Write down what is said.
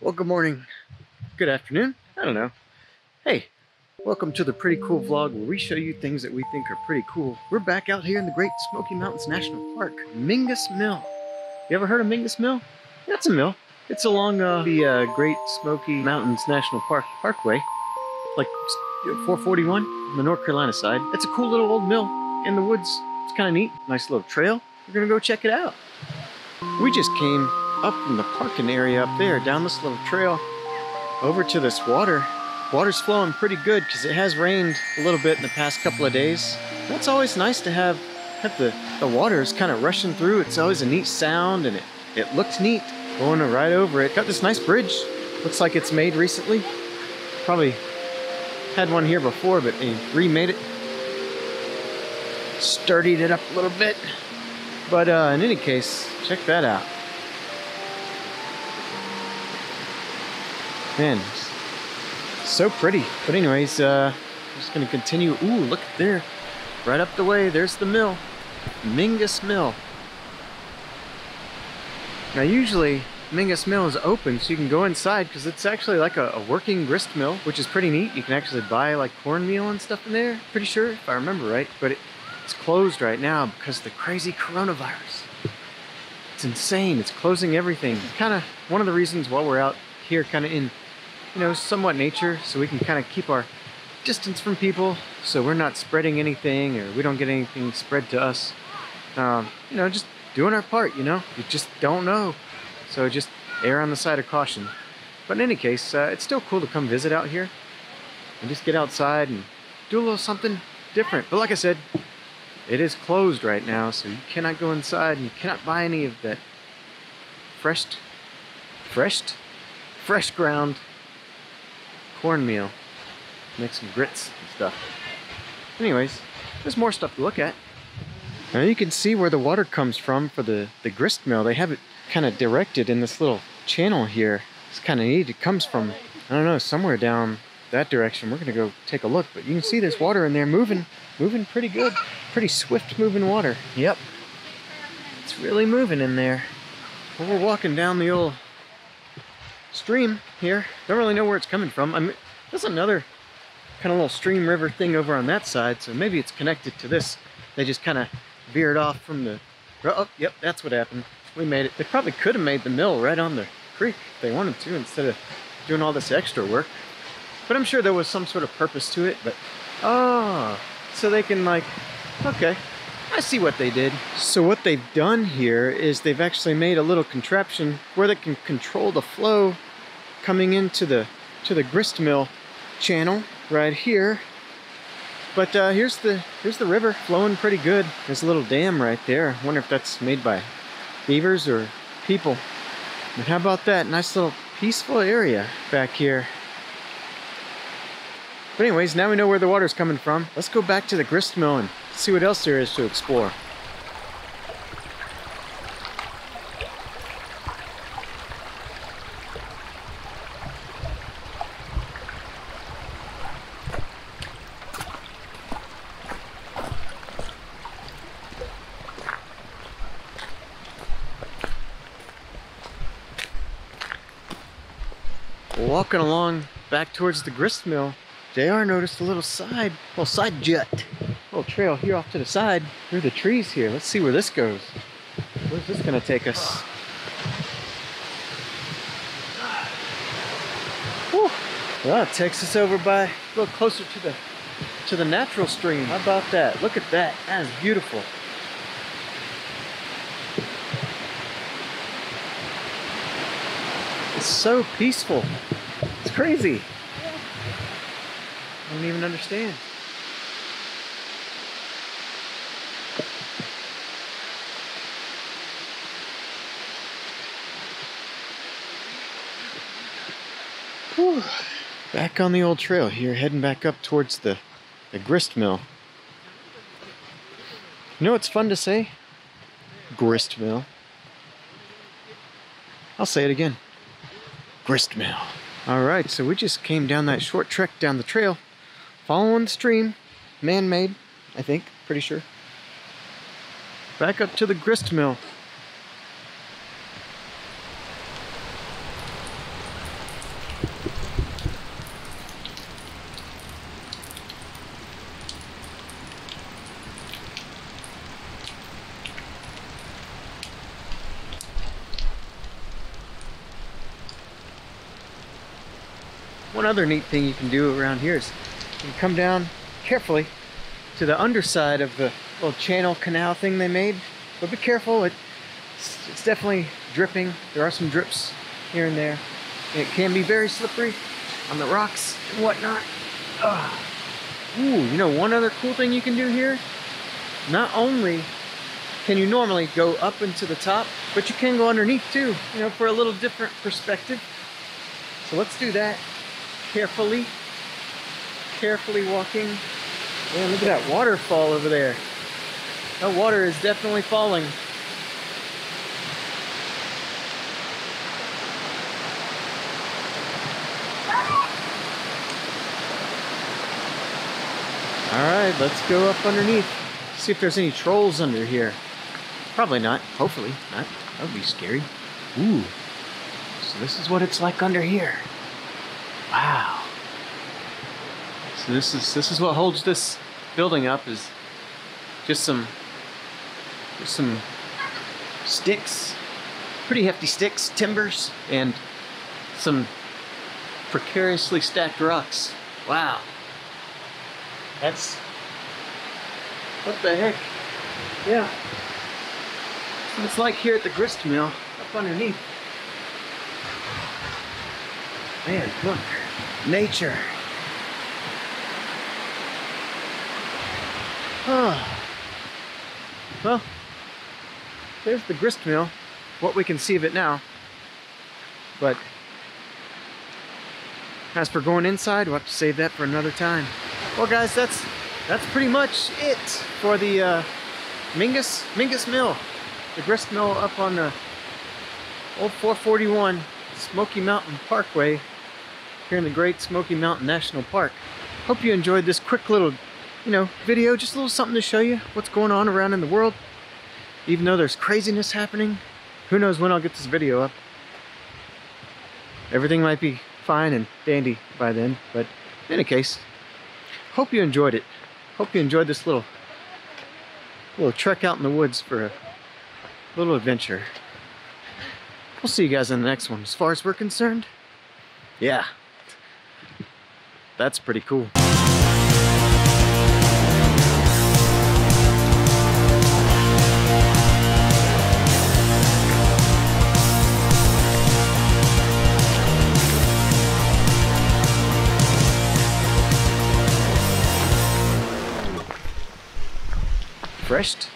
Well, good morning. Good afternoon. I don't know. Hey, welcome to the Pretty Cool Vlog where we show you things that we think are pretty cool. We're back out here in the Great Smoky Mountains National Park, Mingus Mill. You ever heard of Mingus Mill? That's a mill. It's along uh, the uh, Great Smoky Mountains National Park Parkway, like 441 on the North Carolina side. It's a cool little old mill in the woods. It's kind of neat. Nice little trail. We're gonna go check it out. We just came up from the parking area up there, down this little trail, over to this water. Water's flowing pretty good because it has rained a little bit in the past couple of days. That's always nice to have, have the, the water is kind of rushing through. It's always a neat sound and it, it looks neat going right over it. Got this nice bridge. Looks like it's made recently. Probably had one here before, but they remade it. Sturdied it up a little bit. But uh, in any case, check that out. Man, so pretty. But anyways, uh, I'm just gonna continue. Ooh, look there. Right up the way, there's the mill. Mingus Mill. Now usually, Mingus Mill is open so you can go inside because it's actually like a, a, working grist mill, which is pretty neat. You can actually buy like cornmeal and stuff in there, pretty sure, if I remember right. But it, it's closed right now because the crazy coronavirus. It's insane, it's closing everything. Kind of one of the reasons why we're out here kind of in you know, somewhat nature so we can kind of keep our distance from people so we're not spreading anything or we don't get anything spread to us. Um, you know, just doing our part, you know? You just don't know. So just err on the side of caution. But in any case, uh, it's still cool to come visit out here and just get outside and do a little something different. But like I said, it is closed right now, so you cannot go inside and you cannot buy any of that fresh, fresh, fresh ground cornmeal. Make some grits and stuff. Anyways, there's more stuff to look at. Now you can see where the water comes from for the, the grist mill. They have it kind of directed in this little channel here. It's kind of neat. It comes from, I don't know, somewhere down that direction. We're going to go take a look. But you can see there's water in there moving, moving pretty good. Pretty swift moving water. Yep. It's really moving in there. Well, we're walking down the old stream here. Don't really know where it's coming from. I mean, there's another kind of little stream river thing over on that side, so maybe it's connected to this. They just kind of veered off from the... Oh, yep, that's what happened. We made it. They probably could have made the mill right on the creek if they wanted to instead of doing all this extra work. But I'm sure there was some sort of purpose to it, but... Oh, so they can like... Okay, I see what they did. So what they've done here is they've actually made a little contraption where they can control the flow coming into the to the grist mill channel right here. But uh, here's the here's the river flowing pretty good. There's a little dam right there. I wonder if that's made by beavers or people. But how about that nice little peaceful area back here. But anyways, now we know where the water's coming from. Let's go back to the grist mill and see what else there is to explore. walking along back towards the grist mill, JR noticed a little side, well, side jut, little trail here off to the side through the trees here. Let's see where this goes. Where's this gonna take us? Whew. Well, it takes us over by a little closer to the to the natural stream. How about that? Look at that. That is beautiful. It's so peaceful It's crazy. I don't even understand. Whew. Back on the old trail here, heading back up towards the, the grist mill. You know what's fun to say? Grist mill. I'll say it again. Grist mill. All right, so we just came down that short trek down the trail, following the stream, man-made, I think, pretty sure. Back up to the grist mill. One other neat thing you can do around here is you come down carefully to the underside of the little channel canal thing they made. But be careful, it, it's, it's definitely dripping. There are some drips here and there. It can be very slippery on the rocks and whatnot. Ugh. Ooh, you know one other cool thing you can do here? Not only can you normally go up into the top, but you can go underneath too, you know, for a little different perspective. So let's do that carefully, carefully walking. Man, look at that waterfall over there. That water is definitely falling. All right, let's go up underneath. See if there's any trolls under here. Probably not. Hopefully not. That would be scary. Ooh. So this is what it's like under here. Wow. So this is this is what holds this building up is just some just some sticks, pretty hefty sticks, timbers, and some precariously stacked rocks. Wow. That's what the heck? Yeah. It's like here at the grist mill up underneath. Man, look, nature. Oh. Well, there's the grist mill, what we can see of it now. But as for going inside, we'll have to save that for another time. Well guys, that's that's pretty much it for the uh, Mingus, Mingus Mill. The grist mill up on the old 441 Smoky Mountain Parkway here in the Great Smoky Mountain National Park. Hope you enjoyed this quick little, you know, video, just a little something to show you what's going on around in the world. Even though there's craziness happening, who knows when I'll get this video up. Everything might be fine and dandy by then, but in any case, hope you enjoyed it. Hope you enjoyed this little little trek out in the woods for a little adventure. We'll see you guys in the next one. As far as we're concerned, yeah, that's pretty cool. Refreshed?